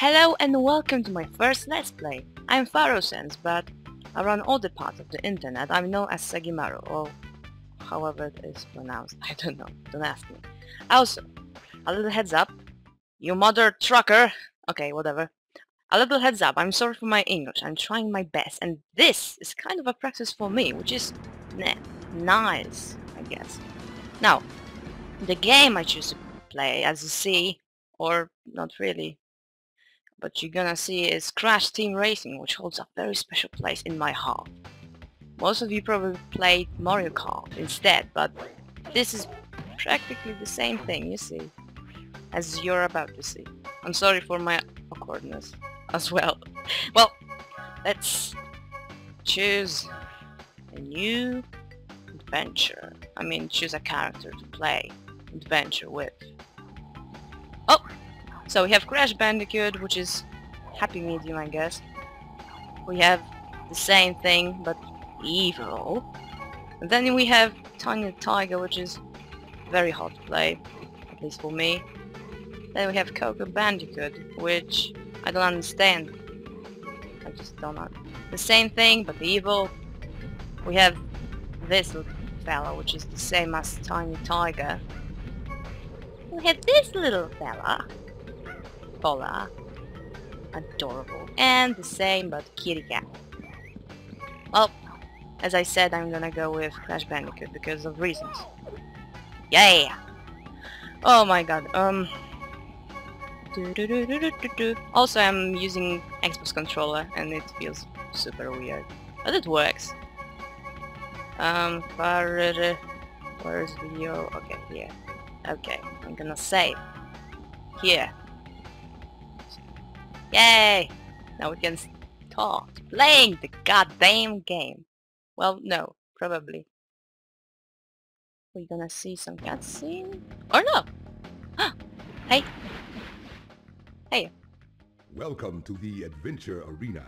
Hello and welcome to my first Let's Play. I'm Farosence, but around all the parts of the internet I'm known as Segimaru, or however it is pronounced. I don't know, don't ask me. Also, a little heads up. You mother trucker! Okay, whatever. A little heads up, I'm sorry for my English, I'm trying my best, and this is kind of a practice for me, which is nice, I guess. Now, the game I choose to play, as you see, or not really, but you're gonna see is Crash Team Racing, which holds a very special place in my heart. Most of you probably played Mario Kart instead, but this is practically the same thing, you see, as you're about to see. I'm sorry for my awkwardness as well. Well, let's choose a new adventure. I mean, choose a character to play adventure with. Oh! So we have Crash Bandicoot, which is happy medium, I guess. We have the same thing, but evil. And then we have Tiny Tiger, which is very hard to play, at least for me. Then we have Coco Bandicoot, which I don't understand. I just don't know. The same thing, but evil. We have this little fella, which is the same as Tiny Tiger. We have this little fella. Polar. Adorable. And the same, but kitty cat. Well, as I said, I'm gonna go with Crash Bandicoot because of reasons. Yeah! Oh my god, um... Also, I'm using Xbox controller and it feels super weird. But it works. Um, where's video? Okay, here. Okay, I'm gonna save. Here. Yay! Now we can start playing the goddamn game. Well, no, probably. We're gonna see some cutscene? Or no! hey! Hey! Welcome to the Adventure Arena.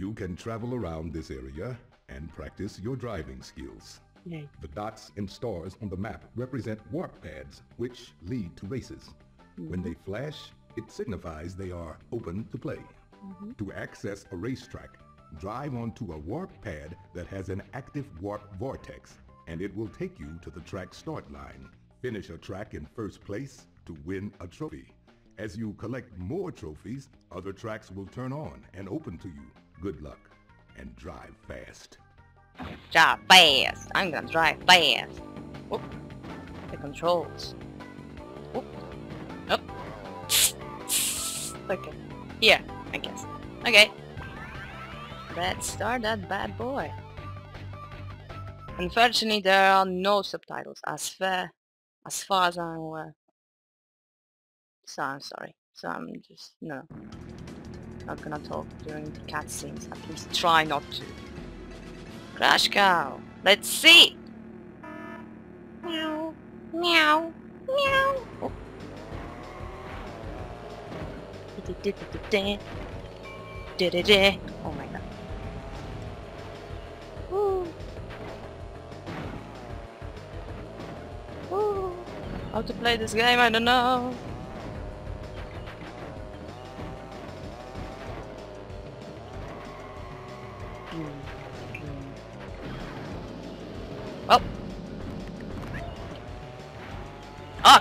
You can travel around this area and practice your driving skills. Yay. The dots and stars on the map represent warp pads, which lead to races. When mm-hmm. they flash, it signifies they are open to play. Mm-hmm. To access a racetrack, drive onto a warp pad that has an active warp vortex, and it will take you to the track start line. Finish a track in first place to win a trophy. As you collect more trophies, other tracks will turn on and open to you. Good luck, and drive fast. Drive fast! I'm gonna drive fast! Whoop. The controls. Okay. Here, I guess. Okay. Let's start that bad boy. Unfortunately, there are no subtitles as far as far as I'm aware. So I'm sorry. So I'm just no. Not gonna talk during the cutscenes. At least try not to. Crash Cove. Let's see. Meow. Meow. Meow. Oh. Oh my god. Woo. Woo. How to play this game, I don't know.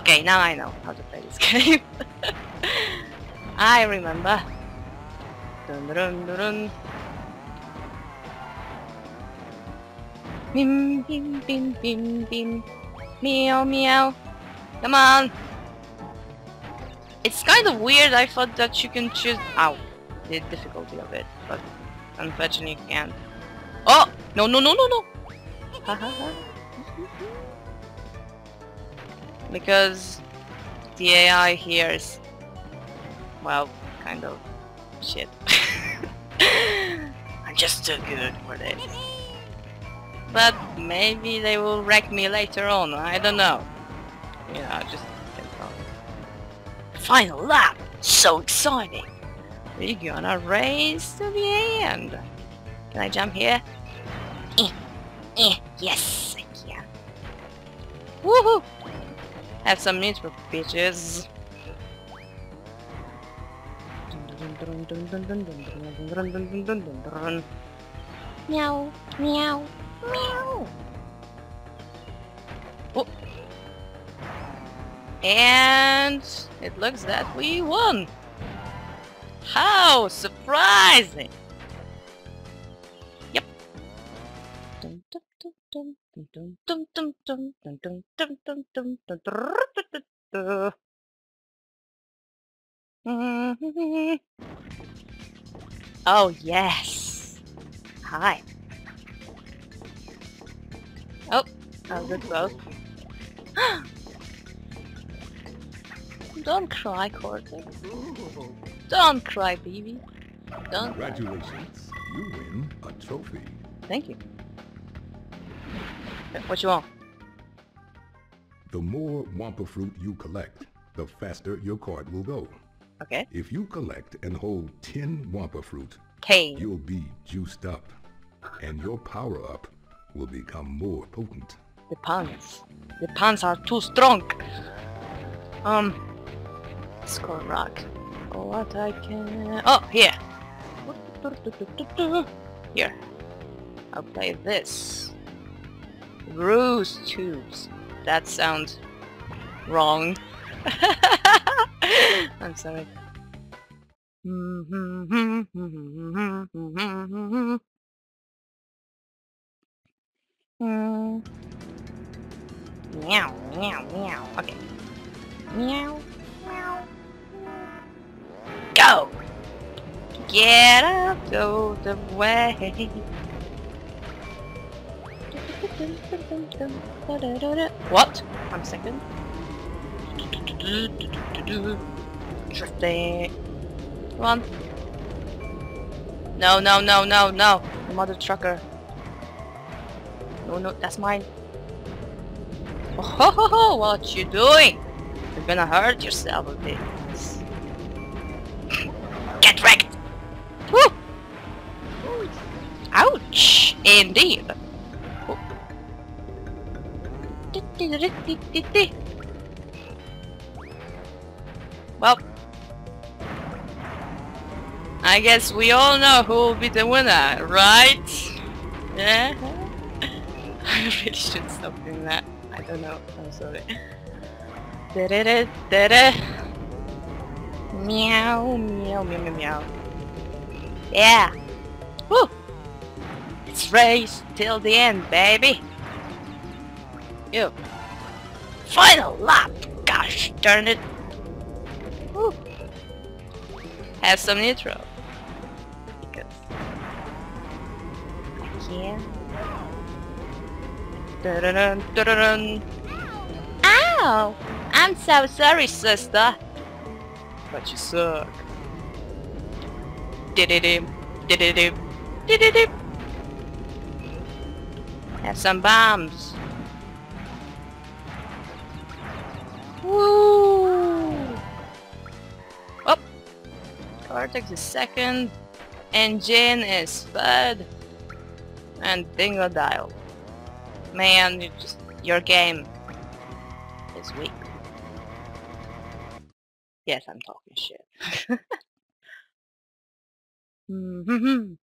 Okay, now I know how to play this game. I remember. Dun dun dun dun. Bim bim bim bim bim. Meow meow. Come on. It's kind of weird. I thought that you can choose. Ow. The difficulty of it, but unfortunately you can't. Oh no no no no no. Because the AI here is well kind of shit. I'm just too good for this. But maybe they will wreck me later on, I don't know. You know, I just. Final lap! So exciting! We're gonna race to the end! Can I jump here? Eh, eh, yes, I can. Woohoo! Have some news for bitches. Meow, meow, meow. Oh. And it looks that we won. How surprising! Yep. Oh yes. Hi. Oh, I'll good both. Don't cry, Cortex. Don't cry, baby. Don't cry. Congratulations. You win a trophy. Thank you. What you want? The more Wumpa fruit you collect, the faster your cart will go. Okay. If you collect and hold 10 Wumpa fruit, Cane. you'll be juiced up, and your power-up will become more potent. The puns. The puns are too strong. Um. Score rock. What I can. Oh, here. Here. I'll play this. Roo's Tubes. That sounds wrong. I'm sorry. Meow, meow, meow. Okay. Meow, meow. Go! Get out of the way. What? One second. Drifting. Come on. No, no, no, no, no. The mother trucker. No, no, that's mine. Oh, ho, ho, ho, what you doing? You're gonna hurt yourself a bit. Get wrecked! Woo! Ouch! Indeed. Oh. Well, I guess we all know who will be the winner, right? Yeah? I really should stop doing that. I don't know. I'm sorry. Da-da-da, da-da. Meow, meow, meow, meow, meow. Yeah. Woo! It's race till the end, baby. You. Final lap. Gosh darn it. Have some nitro. Because I can. Dun-dun-dun, dun-dun-dun. Ow! I'm so sorry, sister. But you suck. Did-it-dim, did-it-dim, did-it-dim. Have some bombs. Woo! Cortex is second. N. Gin is third. And Dingodile. Man, you just your game is weak. Yes, I'm talking shit.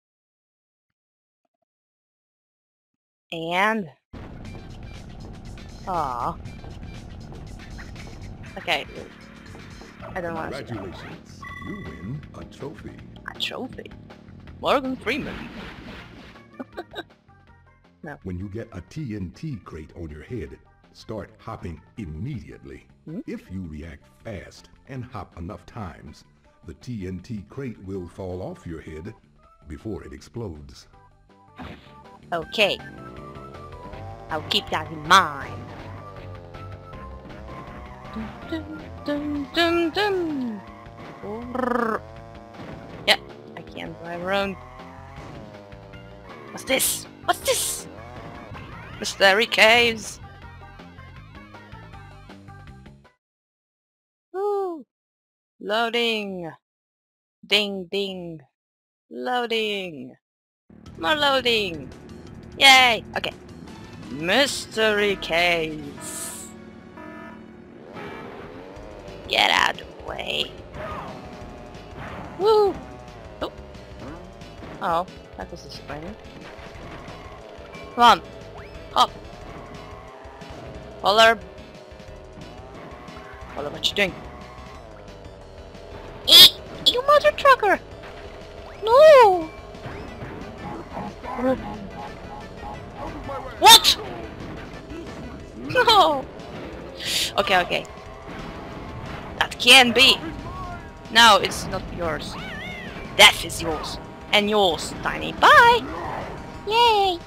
And Aw. Okay. I don't want to. You win a trophy. a trophy. Morgan Freeman. no. When you get a TNT crate on your head, start hopping immediately. Hmm? If you react fast and hop enough times, the TNT crate will fall off your head before it explodes. Okay. I'll keep that in mind. Dun, dun, dun. Yeah, I can't drive around. What's this? What's this? Mystery caves. Woo. Loading. Ding ding. Loading. More loading. Yay. Okay. Mystery caves. Get out of the way. Woo! Oh, that was disappointing. Come on. Hop. Holler. Holler, what you doing? You mother trucker! No! What? No! Okay, okay. That can be. No, it's not yours. That is yours. And yours, Tiny. Bye! Yay!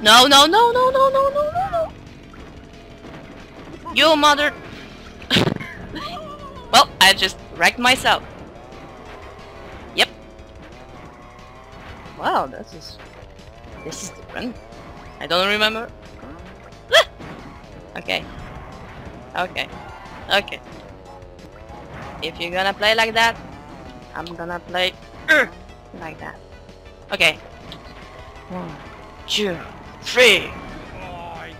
No, no, no, no, no, no, no, no, no! You mother... well, I just wrecked myself. Yep. Wow, this is... This is different. I don't remember. okay. Okay. Okay. If you're gonna play like that, I'm gonna play uh, like that. Okay. One, two, three. Boy.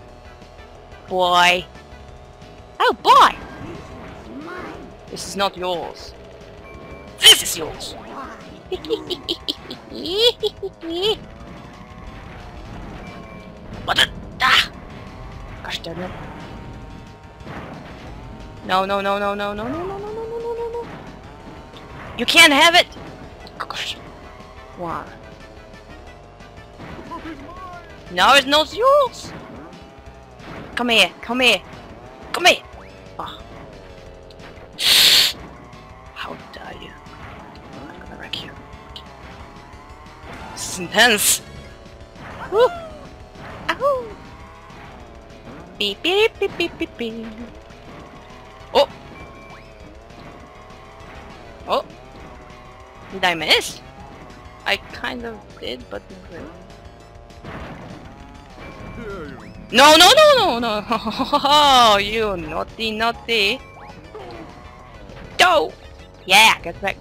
Boy. Oh, boy! This is not yours. This is yours. what the? Ah! Gosh damn it. No, no, no, no, no, no, no, no, no, no, no, no, no, no. You can't have it! Gosh. Why? No, it's not yours! Come here, come here, come here! Oh. How dare you? I'm gonna wreck you. This is intense! Woo! Ahoo! Beep beep beep beep beep beep. Did I miss? I kind of did, but. No, no, no, no, no! You naughty, naughty! Go! Yeah, get back.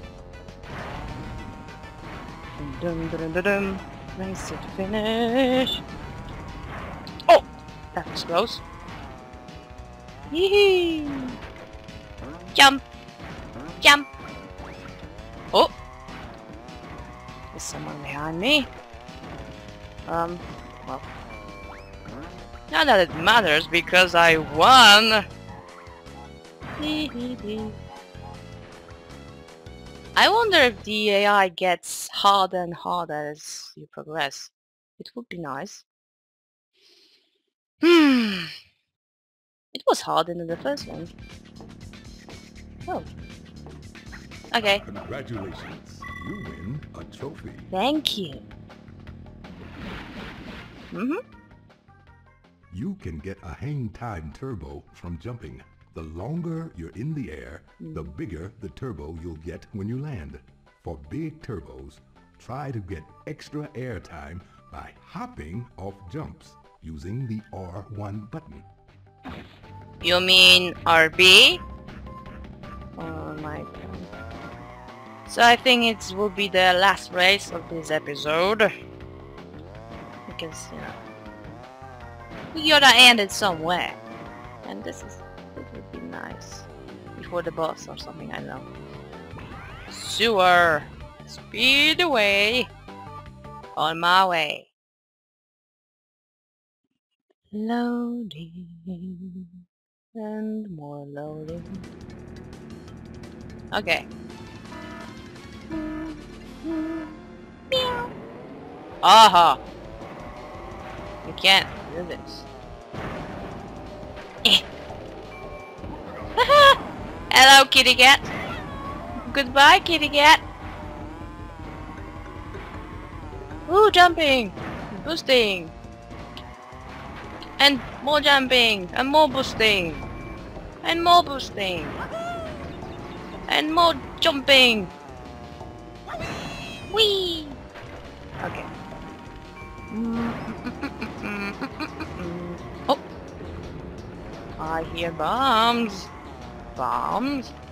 Dum dum dum dum. Race to finish. Oh, that was close. Yee! Jump! Jump! Oh! There's someone behind me. Um, well. Not that it matters because I won! I wonder if the AI gets harder and harder as you progress. It would be nice. Hmm. It was harder than the first one. Oh. Okay. Congratulations. You win a trophy. Thank you. Mm-hmm. You can get a hang time turbo from jumping. The longer you're in the air, the bigger the turbo you'll get when you land. For big turbos, try to get extra air time by hopping off jumps using the R1 button. You mean RB? Oh my god. So I think it will be the last race of this episode. Because, you know, we gotta end it somewhere. And this is, this would be nice. Before the boss or something, I know. Sewer! Speed away! On my way. Loading. And more loading. Okay. Aha! You can't do this. Eh. Hello, kitty cat. Goodbye, kitty cat. Ooh, jumping! Boosting! And more jumping! And more boosting! And more boosting! And more jumping! Whee! Okay. Mm. Oh! I hear bombs! Bombs!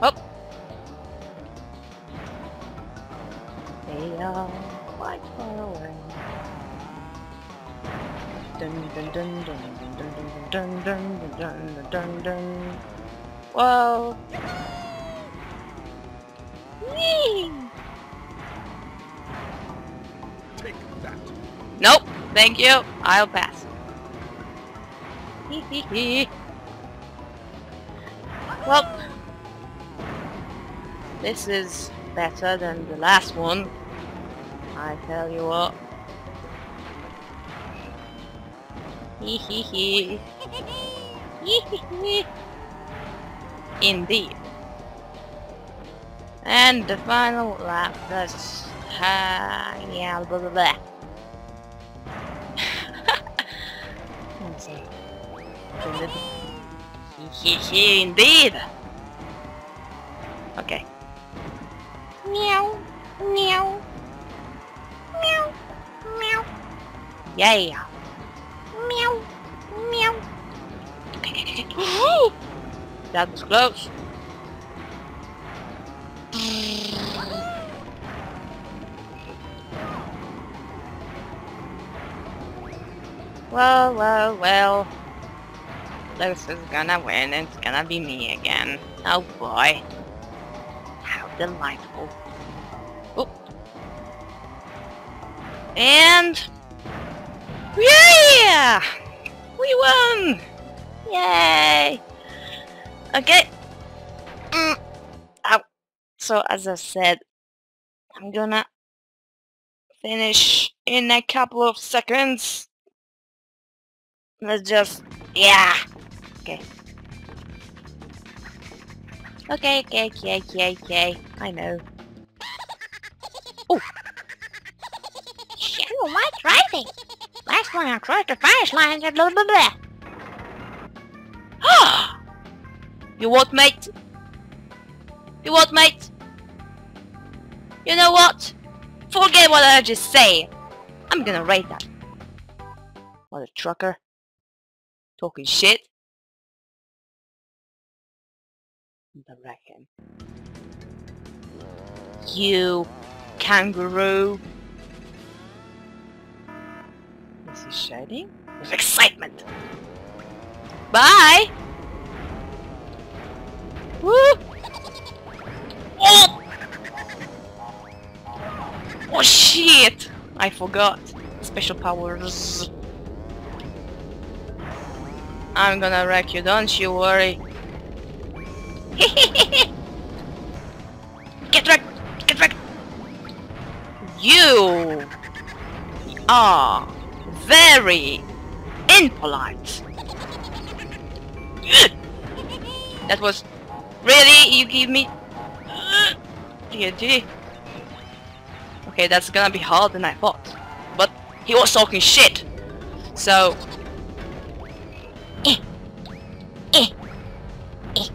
Oh! They are quite far away. Whoa. Whee! Take that. Nope. Thank you. I'll pass. Hee hee hee. Well, this is better than the last one. I tell you what. Indeed. And the final lap, that's... Uh, yeah, blah blah blah. Let's see. Indeed! Okay. Meow, meow, meow, meow. Yeah. Meow, meow. That was close. Well, well, well. This is gonna win. It's gonna be me again. Oh boy. How delightful. Oh. And... Yeah! We won! Yay! Okay. Mm. Ow. So as I said, I'm gonna finish in a couple of seconds. Let's just... Yeah! Okay. Okay, okay, okay, okay, okay. I know. Oh! Shit, my driving! Last one I crossed the finish line blah blah blah. You what, mate? You what, mate? You know what? Forget what I just say. I'm gonna rate that. What a trucker. Talking shit. The reckon. You kangaroo. Is he shouting? With excitement. Bye! Woo! Oh! Oh shit! I forgot. Special powers. I'm gonna wreck you, don't you worry. get wrecked! Get wrecked! You are very impolite. that was really you give me DND. Okay, that's gonna be harder than I thought. But he was talking shit. So eh. Eh. Eh.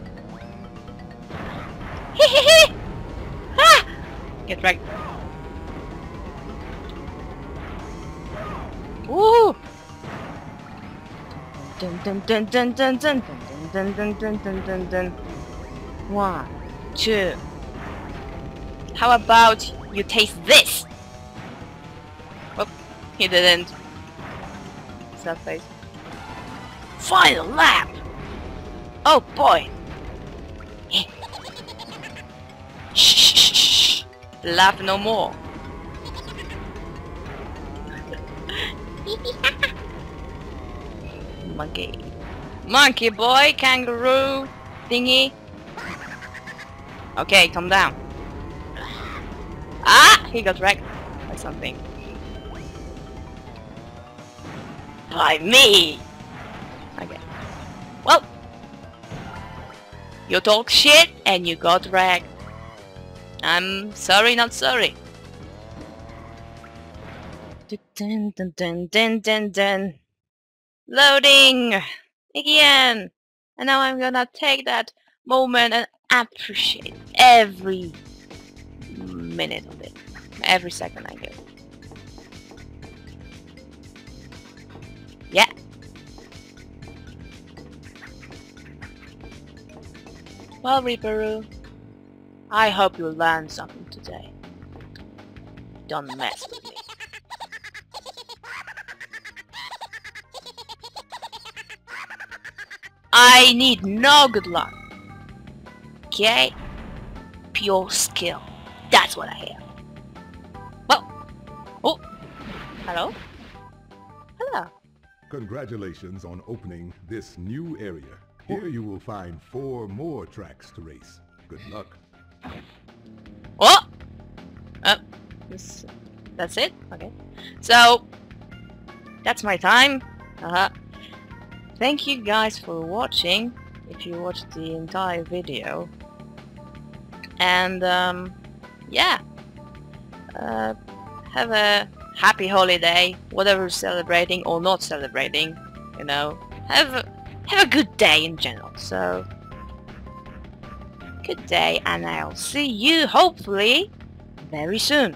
ah! Get right. Woo! Dun dun dun dun dun dun dun dun dun dun dun dun dun. One, two. How about you taste this? Oh, he didn't. Sad face. Final lap! Oh boy! shh. Laugh no more. Monkey. Monkey boy, kangaroo, thingy. Okay, calm down. Ah! He got wrecked by something. By me! Okay. Well, you talk shit and you got wrecked. I'm sorry, not sorry. Dun dun dun dun dun dun. Loading again. And now I'm gonna take that moment and appreciate every minute of it. Every second I get. Yeah. Well, Ripper Roo, I hope you learned something today. Don't mess with me. I need no good luck. Okay? Pure skill. That's what I have. Well, oh, hello? Hello. Congratulations on opening this new area. Here you will find four more tracks to race. Good luck. Oh! Uh, this, that's it? Okay. So, that's my time. Uh-huh. Thank you guys for watching, if you watched the entire video. And, um, yeah. Uh, have a happy holiday, whatever you're celebrating or not celebrating, you know. Have have a good day in general, so... Good day, and I'll see you, hopefully, very soon.